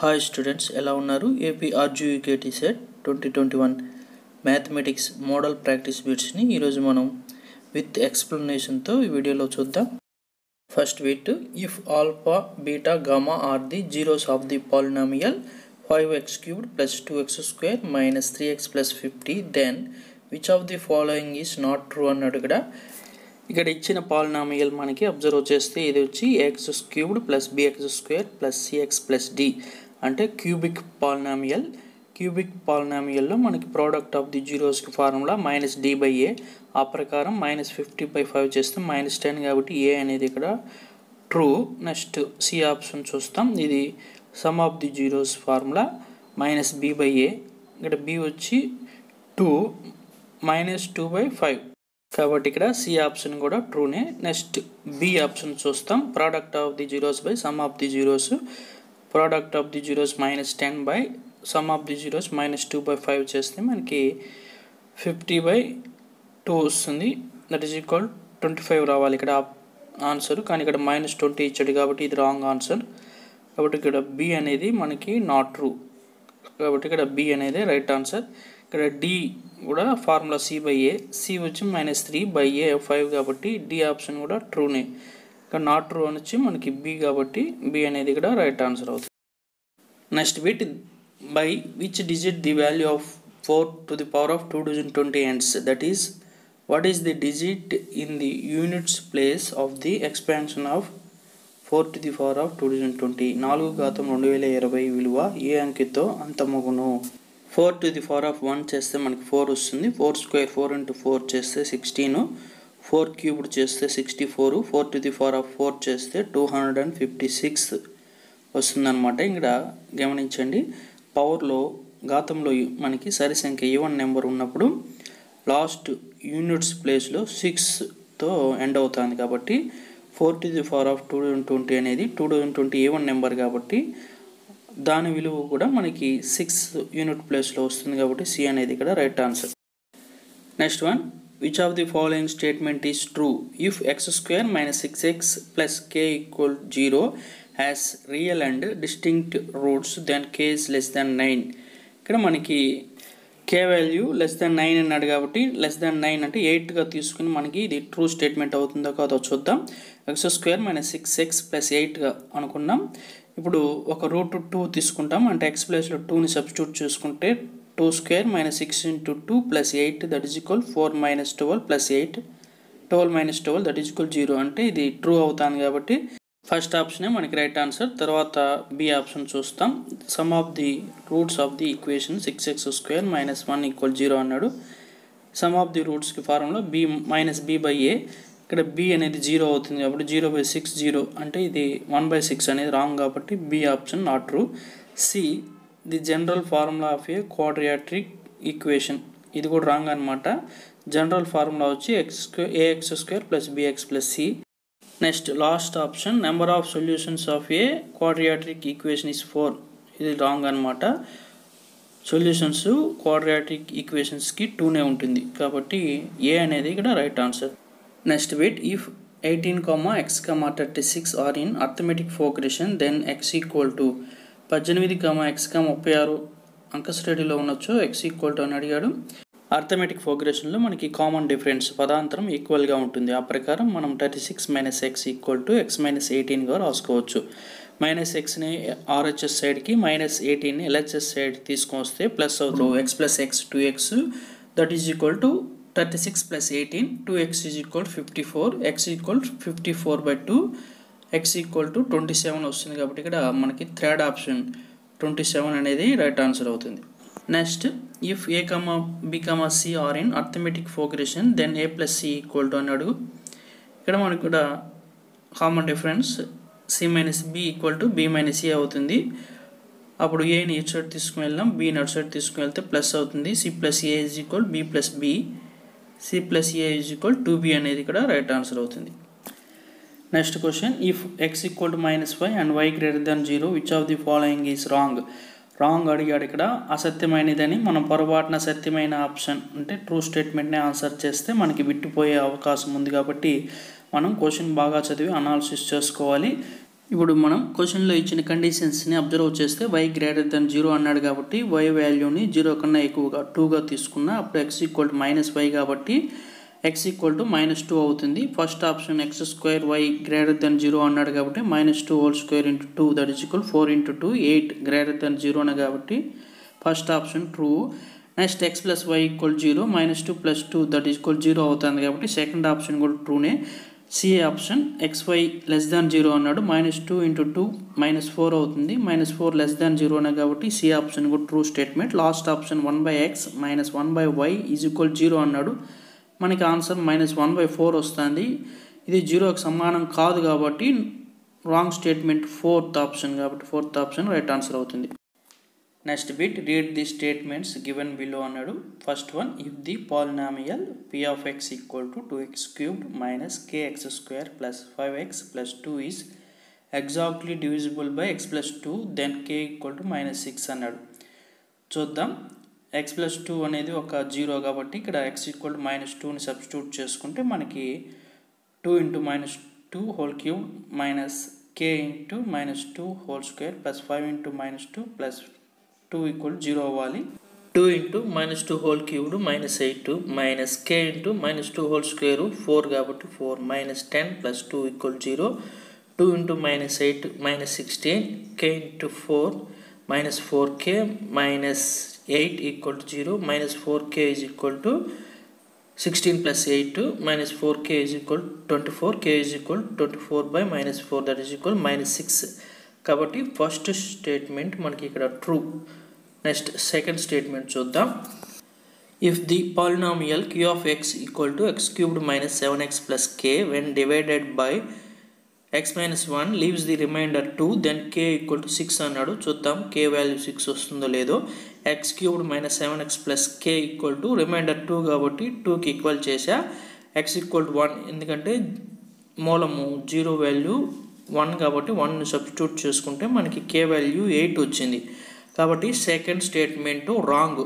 Hi students ఎలా ఉన్నారు? AP RGUKT CET twenty twenty one mathematics model practice బిట్స్ని ఈరోజు మనం విత్ ఎక్స్ప్లెనేషన్తో ఈ వీడియోలో చూద్దాం. First bit if alpha beta gamma are the zeros of the polynomial five x cubed plus two x square minus three x plus fifty then which of the following is not true అన్నాడు ఇక్కడ ఇక్కడ ఇచ్చిన polynomial మనకి observe చేస్తే ఇది వచ్చి x cubed plus b x square plus c x plus d అంటే cubic polynomial. Cubic పాలినామియల్లో మనకి product of the జీరోస్కి formula minus d by a ఆ ప్రకారం మైనస్ ఫిఫ్టీ బై ఫైవ్ చేస్తే మైనస్ టెన్ కాబట్టి ఏ అనేది ఇక్కడ ట్రూ నెక్స్ట్ సి ఆప్షన్ చూస్తాం. ఇది sum of the zeros formula minus b by a ఇక్కడ బి వచ్చి two minus two by five కాబట్టి ఇక్కడ సి ఆప్షన్ కూడా ట్రూనే నెక్స్ట్ బి ఆప్షన్ చూస్తాం. Product of the zeros by sum of the zeros product of the zeros minus ten by sum of the zeros minus two by five చేస్తే మనకి fifty by two వస్తుంది. That is equal twenty five రావాలి ఇక్కడ answer కానీ ఇక్కడ minus twenty ఇచ్చాడు కాబట్టి ఇది రాంగ్ ఆన్సర్ కాబట్టి ఇక్కడ బి అనేది మనకి నాట్ ట్రూ కాబట్టి ఇక్కడ బి అనేది రైట్ ఆన్సర్ ఇక్కడ డి కూడా formula c by a c వచ్చి minus three by a five కాబట్టి డి ఆప్షన్ కూడా ట్రూనే ఇక్కడ నాట్ ట్రూ అని వచ్చి మనకి బి కాబట్టి బి అనేది ఇక్కడ రైట్ ఆన్సర్ అవుతుంది. Next bit by which digit the value of four to the power of two thousand twenty ends that is what is the digit in the units place of the expansion of four to the power of two thousand twenty నాలుగు ఘాతం రెండు వేల ఇరవై విలువ ఏ అంకెతో అంతమగును four to the power of one చేస్తే మనకి ఫోర్ వస్తుంది. Four square four into four చేస్తే సిక్స్టీను ఫోర్ క్యూబ్డ్ చేస్తే sixty four four to the four of four చేస్తే two hundred and fifty six వస్తుందన్నమాట. ఇక్కడ గమనించండి పవర్లో ఘాతంలో మనకి సరి సంఖ్య e ఈవెన్ నెంబర్ ఉన్నప్పుడు లాస్ట్ యూనిట్స్ ప్లేస్లో సిక్స్తో ఎండ్ అవుతుంది కాబట్టి four to the four of two thousand twenty అనేది two thousand twenty e even number కాబట్టి దాని విలువ కూడా మనకి సిక్స్ యూనిట్ ప్లేస్లో వస్తుంది కాబట్టి సి అనేది ఇక్కడ right answer. Next one which of the following statement is true if x square minus six x plus k equal zero has real and distinct roots then k is less than nine ఇక్కడ మనకి k value less than nine అన్నాడు కాబట్టి less than nine అంటే ఎయిట్గా తీసుకుని మనకి ఇది true statement అవుతుందో కాదో చూద్దాం. X square minus six x plus ఎయిట్గా అనుకున్నాం. ఇప్పుడు ఒక రూట్ టూ తీసుకుంటాం. అంటే ఎక్స్ ప్లేస్లో టూని సబ్స్టిట్యూట్ చేసుకుంటే two square minus six into two plus eight that is equal four minus twelve plus eight twelve minus twelve that is equal zero అంటే ఇది ట్రూ అవుతాను కాబట్టి ఫస్ట్ ఆప్షనే మనకి రైట్ ఆన్సర్ తర్వాత బి ఆప్షన్ చూస్తాం. Sum of the roots of the equation six x square minus one equal zero అన్నాడు. Sum of the రూట్స్కి ఫారంలో b minus b by a ఇక్కడ బి అనేది జీరో అవుతుంది కాబట్టి జీరో బై సిక్స్ జీరో అంటే ఇది వన్ బై సిక్స్ అనేది రాంగ్ కాబట్టి B option not true C the general formula of a quadratic equation. ఇది కూడా రాంగ్ అనమాట జనరల్ ఫార్ములా వచ్చి x square a x square plus b x plus c next last option number of solutions of a quadratic equation is four. ఇది wrong అనమాట solutions quadratic ఈక్వేషన్స్కి టూనే ఉంటుంది. కాబట్టి ఏ అనేది ఇక్కడ right answer. Next bit if eighteen comma x comma thirty six are in arithmetic progression then x equal to పద్దెనిమిది comma x comma ముప్పై ఆరు అంక శ్రేణిలో ఉండొచ్చు. ఎక్స్ ఈక్వల్ టు అని అడిగాడు. అర్థమెటిక్ ఫోగ్రేషన్లో మనకి కామన్ డిఫరెన్స్ పదాంతరం ఈక్వల్గా ఉంటుంది. ఆ ప్రకారం మనం thirty six minus x equal to x minus ఎయిటీన్గా రాసుకోవచ్చు. మైనస్ ఎక్స్ని ఆర్హెచ్ఎస్ సైడ్కి మైనస్ ఎయిటీన్ ఎల్హెచ్ఎస్ సైడ్ తీసుకొస్తే ప్లస్ అవుతుంది. X plus x two x that is equal to thirty six plus eighteen two x is equal fifty four x equal fifty four by two x equal to twenty seven వస్తుంది కాబట్టి ఇక్కడ మనకి third option twenty seven అనేది right answer అవుతుంది. Next if a comma b comma c are in arithmetic progression then a plus c equal to అని అడుగు. ఇక్కడ మనకు కూడా common difference c minus b equal to b minus a అవుతుంది. అప్పుడు ఏని ఇటు సైడ్ తీసుకువెళ్ళాం బి అటు సైడ్ తీసుకువెళ్తే ప్లస్ అవుతుంది. C plus a is equal b plus b c plus a is equal two b అనేది ఇక్కడ రైట్ ఆన్సర్ అవుతుంది. Next question if x equal to minus five and y greater than zero which of the following is wrong wrong అడిగాడు ఇక్కడ. అసత్యమైనదని మనం పొరపాటున సత్యమైన option అంటే true స్టేట్మెంట్ని answer చేస్తే మనకి విట్టిపోయే అవకాశం ఉంది కాబట్టి మనం క్వశ్చన్ బాగా చదివి అనాలిసిస్ చేసుకోవాలి. ఇప్పుడు మనం క్వశ్చన్లో ఇచ్చిన కండిషన్స్ని అబ్జర్వ్ చేస్తే వై గ్రేటర్ దెన్ జీరో అన్నాడు కాబట్టి వై వాల్యూని జీరో కన్నా ఎక్కువగా టూగా తీసుకున్నా అప్పుడు ఎక్స్ ఈక్వల్ మైనస్ వై కాబట్టి x equal to minus two అవుతుంది. First option x square y greater than zero అన్నాడు కాబట్టి minus two whole square into two that is equal four into two eight greater than zero అన్న కాబట్టి first option true next x plus y equal zero minus two plus two that equal zero అవుతుంది కాబట్టి second option కూడా ట్రూనే C option x y less than zero అన్నాడు. Minus two into two minus four అవుతుంది. Minus four less than zero అనే కాబట్టి C option కూడా true statement last option one by x minus one by y is equal zero అన్నాడు. మనకి answer minus one by four వస్తుంది. ఇది జీరోకి సమానం కాదు కాబట్టి రాంగ్ స్టేట్మెంట్ ఫోర్త్ ఆప్షన్ కాబట్టి ఫోర్త్ ఆప్షన్ రైట్ ఆన్సర్ అవుతుంది. Next bit read the statements given below అన్నాడు. First one if the polynomial p of x equal to two x cubed minus k x square plus five x plus two is exactly divisible by x plus two then k equal to minus six అన్నాడు. చూద్దాం. X plus two అనేది ఒక zero కాబట్టి ఇక్కడ x equal minus టూని substitute చేసుకుంటే మనకి two into minus two whole cube minus k into minus two whole square plus five into minus two plus two equal zero అవ్వాలి. Two into minus two whole cubed minus eight minus k into minus two whole square four కాబట్టి four minus ten plus two equal zero two into minus eight minus sixteen k into four minus four k minus eight equal to zero minus four k is equal to sixteen plus eight minus four k is equal twenty four k is equal twenty four by minus four that is equal minus six కాబట్టి first statement మనకి ఇక్కడ true next second statement చూద్దాం. If the polynomial q of x equal to x cubed minus seven x plus k when divided by x minus one leaves the remainder two then k equal to six అన్నాడు. చూద్దాం k value six వస్తుందో లేదో. X cubed minus seven x plus k equal to remainder two కాబట్టి టూకి equal చేసా x equal to one ఎందుకంటే మూలము zero value one కాబట్టి వన్ సబ్స్టిట్యూట్ చేసుకుంటే మనకి కే వాల్యూ ఎయిట్ వచ్చింది. కాబట్టి సెకండ్ స్టేట్మెంట్ రాంగ్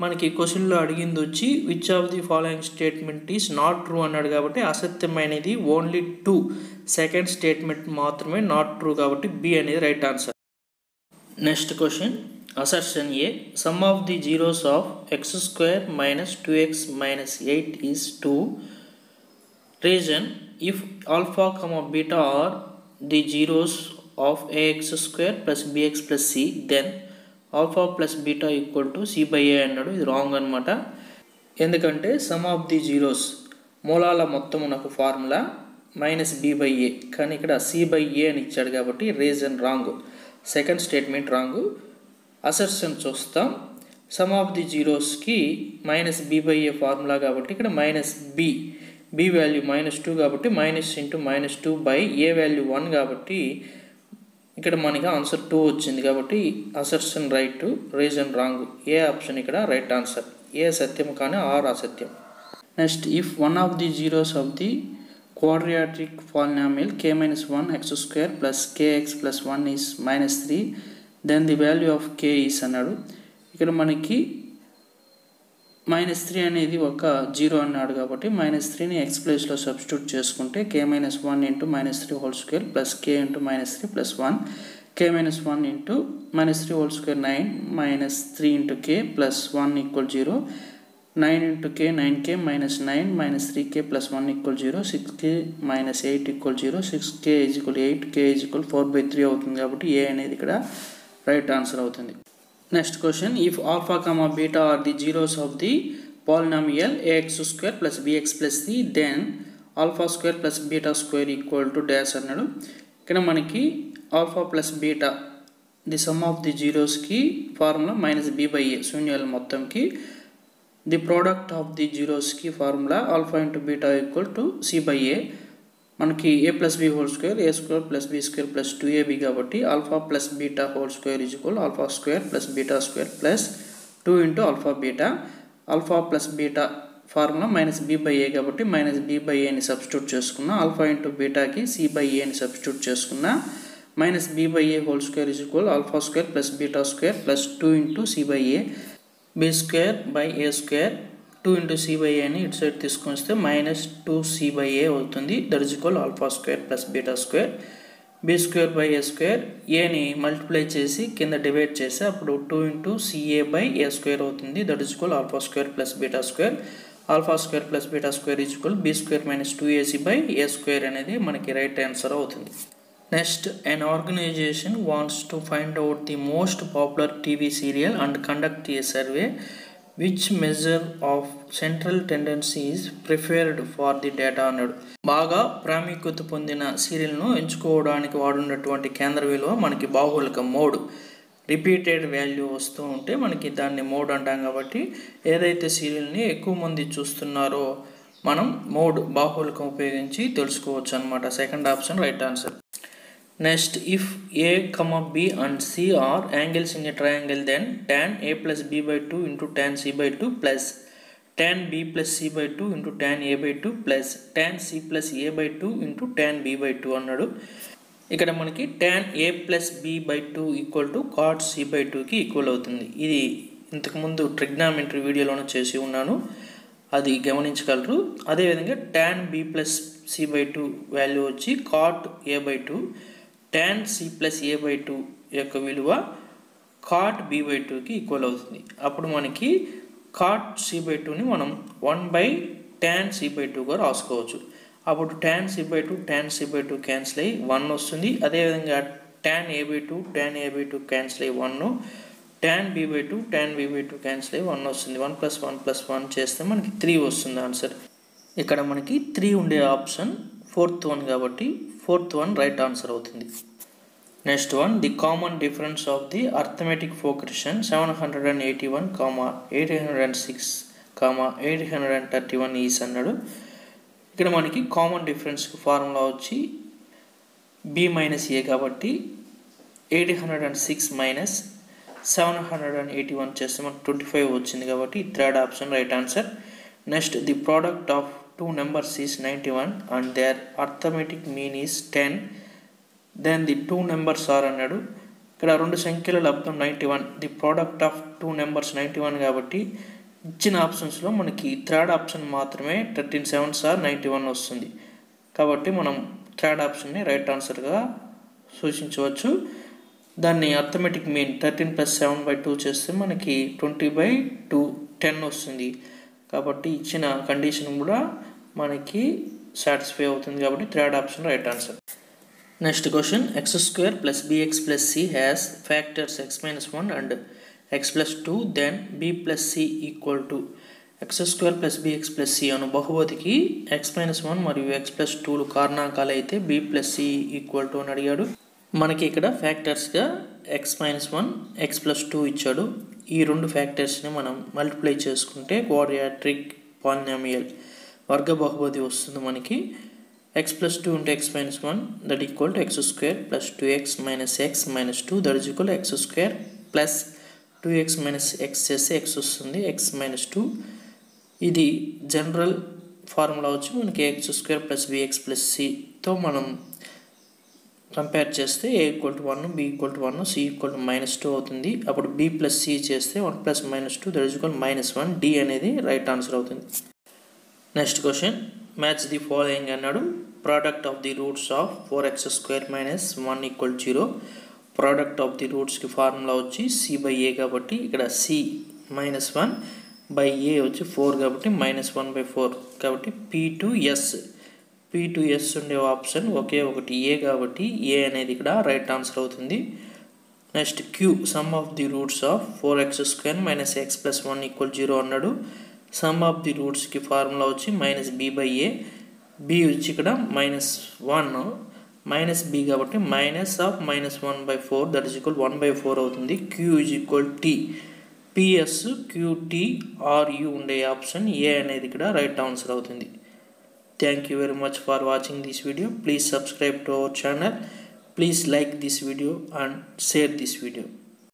మనకి క్వశ్చన్లో అడిగింది వచ్చి which of the following statement is not true అన్నాడు కాబట్టి అసత్యమైనది ఓన్లీ టూ సెకండ్ స్టేట్మెంట్ మాత్రమే నాట్ ట్రూ కాబట్టి బి అనేది right answer next question assertion A sum of the zeros of x square minus two x minus eight is two reason if alpha comma of beta are the zeros of a x square plus b x plus c then alpha plus beta equal to c by a అన్నాడు ఇది wrong అనమాట ఎందుకంటే sum of the zeros మూలాల మొత్తం నాకు formula minus b by a కానీ ఇక్కడ c by a అని ఇచ్చాడు కాబట్టి reason wrong second statement wrong assertion చూస్తాం. Sum of the జీరోస్కి minus b by a formula కాబట్టి ఇక్కడ minus b b value minus two కాబట్టి minus into minus two by a value one కాబట్టి ఇక్కడ మనకి ఆన్సర్ టూ వచ్చింది కాబట్టి assertion right reason wrong. A option ఇక్కడ? Right answer. ఏ సత్యం కానీ ఆర్ అసత్యం. Next if one of the zeros of the quadratic polynomial k minus 1 x square plus kx plus 1 is minus 3 then the value of k is అన్నాడు. ఇక్కడ మనకి minus three అనేది ఒక zero అన్నాడు కాబట్టి మైనస్ త్రీని ఎక్స్ ప్లేస్లో సబ్స్టిట్యూట్ చేసుకుంటే k minus one into minus three whole square plus k into minus three plus one k minus one into minus three whole square nine minus three into k plus one equal zero nine into k nine k minus nine minus three k plus one equal zero six k minus eight equal zero six k is equal eight k is equal four by three అవుతుంది కాబట్టి ఏ అనేది ఇక్కడ right answer అవుతుంది. Next question if alpha comma beta are the zeros of the polynomial a x square plus b x plus the then alpha square plus beta square equal to dash అన్నాడు. ఇక్కడ మనకి alpha plus beta the sum of the జీరోస్కి formula minus b by a శూన్యాల మొత్తంకి. The product of the జీరోస్కి formula alpha into beta equal to c by a మనకి a plus b whole square a square plus b square plus two a b కాబట్టి alpha plus beta whole square is equal alpha square plus beta square plus two into alpha beta alpha plus beta formula minus b by a కాబట్టి minus B by ఏని substitute చేసుకున్నా alpha into బీటాకి c by ఏని substitute చేసుకున్నా minus b by a whole square is equal alpha square plus beta square plus two into c by a b square by a square two into c by ఏని అని ఇటు side తీసుకొని వస్తే minus two c by a అవుతుంది. That is equal alpha square plus beta square. B square by a square. ఏని multiply చేసి కింద divide చేసి అప్పుడు two into c a by a square అవుతుంది. That is equal alpha square plus beta square. Alpha square plus beta square is equal b square minus two a c by a square అనేది మనకి right answer అవుతుంది. Next an organisation wants to find out the most popular TV serial and conduct a survey which measure of central tendencies preferred for the data అన్నాడు బాగా ప్రాముఖ్యత పొందిన సీరియల్ను ఎంచుకోవడానికి వాడున్నటువంటి కేంద్ర విలువ మనకి బాహుళిక మోడ్. రిపీటెడ్ వాల్యూ వస్తూ ఉంటే మనకి దాన్ని మోడ్ అంటాం కాబట్టి ఏదైతే సీరియల్ని ఎక్కువ మంది చూస్తున్నారో మనం మోడ్ బాహుళికం ఉపయోగించి తెలుసుకోవచ్చు అనమాట second option right answer next if A comma B and C are angles in a triangle then tan A plus B by two into tan C by two plus tan B plus C by two into tan A by two plus tan C plus A by two into tan B by two అన్నాడు ఇక్కడ మనకి tan A plus B by two equal to cot C by టూకి equal అవుతుంది ఇది ఇంతకుముందు trigonometry వీడియోలోనూ చేసి ఉన్నాను అది గమనించగలరు అదేవిధంగా tan B plus C by two value వచ్చి cot A by two tan C plus A by two యొక్క విలువ కాట్ బి బై టూకి ఈక్వల్ అవుతుంది. అప్పుడు మనకి కాట్ సి బై టూని మనం one by tan C by టూగా రాసుకోవచ్చు. అప్పుడు tan C by two tan C by two cancel అయ్యి వన్ వస్తుంది. అదేవిధంగా tan A by two tan A by two cancel అయ్యి one tan B by two tan B by two cancel అయ్యి one వస్తుంది. One plus one plus one చేస్తే మనకి three వస్తుంది answer ఇక్కడ మనకి త్రీ ఉండే ఆప్షన్ ఫోర్త్ వన్ కాబట్టి ఫోర్త్ వన్ రైట్ ఆన్సర్ అవుతుంది. Next one the common difference of the arithmetic progression seven hundred and eighty one comma eight hundred and six comma eight hundred and thirty one is అన్నాడు. ఇక్కడ మనకి common difference formula వచ్చి B minus ఏ కాబట్టి eight hundred and six minus seven hundred and eighty one చేస్తే మనకు twenty five వచ్చింది కాబట్టి third option right answer. Next the product of two numbers is ninety one and their arithmetic mean is ten then the two numbers are అన్నాడు. ఇక్కడ రెండు సంఖ్యల లబ్ధం ninety one the product of two numbers ninety one కాబట్టి ఇచ్చిన ఆప్షన్స్లో మనకి third option మాత్రమే thirteen sevens are ninety one వస్తుంది. కాబట్టి మనం థర్డ్ ఆప్షన్ని రైట్ ఆన్సర్గా సూచించవచ్చు. దాన్ని arithmetic mean thirteen plus seven by two చేస్తే మనకి ట్వంటీ బై టూ టెన్ వస్తుంది. కాబట్టి ఇచ్చిన కండిషన్ కూడా మనకి సాటిస్ఫై అవుతుంది కాబట్టి third option right answer next question x square plus b x plus c has factors x minus one and x plus two then b plus c equal to x square plus b x plus c అను బహుపదికి x minus one మరియు x plus టూలు కారణాంకాలు అయితే b plus c equal to అని అడిగాడు. మనకి ఇక్కడ ఫ్యాక్టర్స్గా x minus one x plus two ఇచ్చాడు. ఈ రెండు ఫ్యాక్టర్స్ని మనం మల్టిప్లై చేసుకుంటే క్వాడ్రియాట్రిక్ పాలినామియల్ వర్గ బహుపది వస్తుంది మనకి. X plus two into x minus one that equal to x square plus two x minus x minus two that is equal x square plus two x minus x చేస్తే x వస్తుంది. X minus two ఇది general formula వచ్చి మనకి x square plus b x plus సితో మనం compare చేస్తే a equal to one b equal to one c equal to minus two అవుతుంది. అప్పుడు B plus C చేస్తే one plus minus two that equal minus one D అనేది right answer అవుతుంది. Next question match the following అన్నాడు. Product of the roots of four x square minus one equal zero product of the రూట్స్కి formula వచ్చి C by ఏ కాబట్టి ఇక్కడ c minus one by a వచ్చి four కాబట్టి minus one by four కాబట్టి P to S P to S ఉండే option ఒకే ఒకటి A కాబట్టి ఏ అనేది ఇక్కడ రైట్ ఆన్సర్ అవుతుంది. Next Q sum of the roots of four x square minus x plus one equal zero అన్నాడు. సమ్ ఆఫ్ ది రూట్స్కి ఫార్ములా వచ్చి minus b by a b వచ్చి ఇక్కడ మైనస్ వన్ మైనస్ బి కాబట్టి minus of minus one by four that is equal one by four అవుతుంది. Q is equal T P S Q T R U ఉండే option A అనేది ఇక్కడ right answer అవుతుంది. Thank you very much for watching this video please subscribe to our channel please like this video and share this video